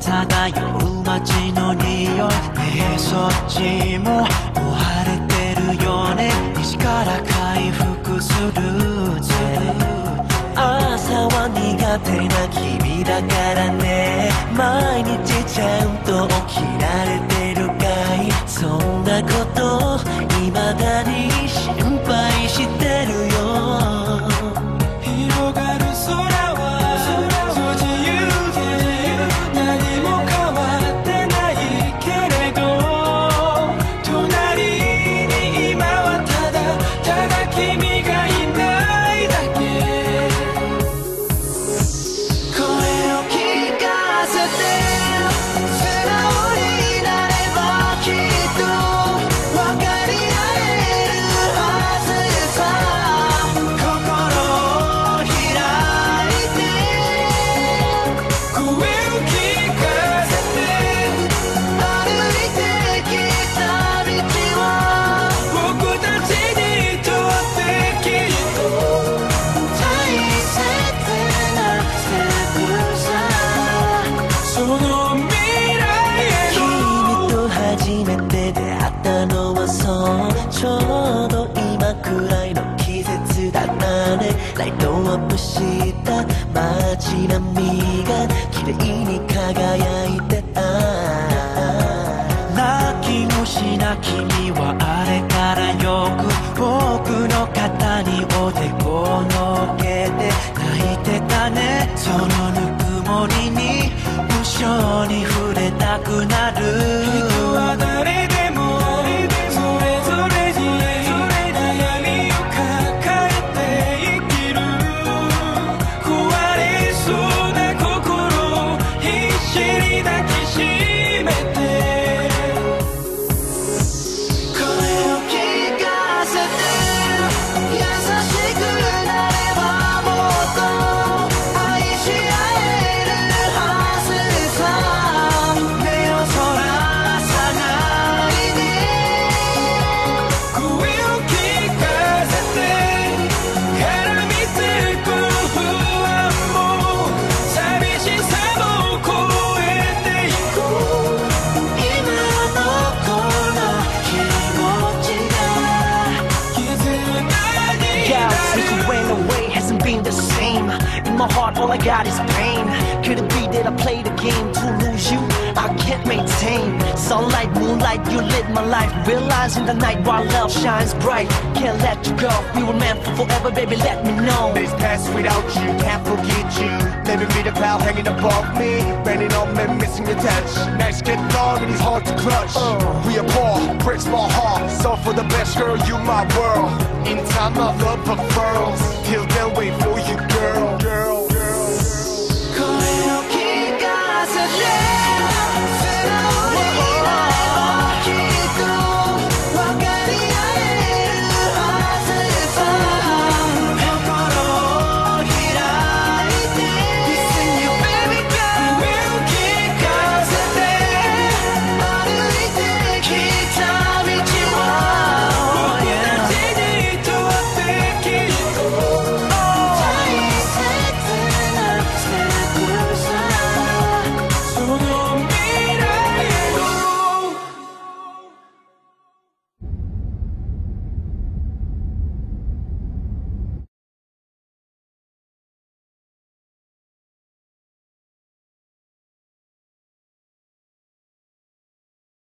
漂う街の匂い。ねえそっちも追われてるよね。西から回復するぜ朝は苦手な君だからね。毎日ちゃんと起きられてるかい。そんなことした街並みが綺麗に輝いてた。泣き虫な君はあれからよく僕の肩におでこを乗っけて泣いてたね。そのぬくもりに無性に触れたくなる。My heart, all I got is pain. Could it be that I played the game to lose you? I can't maintain. Sunlight, moonlight, you lit my life. Realizing the night while love shines bright. Can't let you go. We were meant for forever, baby. Let me know. Days pass without you, can't forget you. Living me the cloud hanging above me. Raining on me, missing your touch. Nights get long and it's hard to clutch. Oh. We apart, breaks my heart. So for the best girl, you my world. In time, my love unfurls. Till then, wait for you.